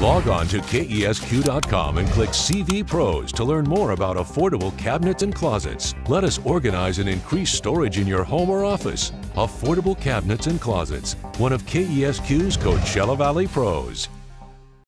Log on to KESQ.com and click CV Pros to learn more about affordable cabinets and closets. Let us organize and increase storage in your home or office. Affordable Cabinets and Closets, one of KESQ's Coachella Valley pros.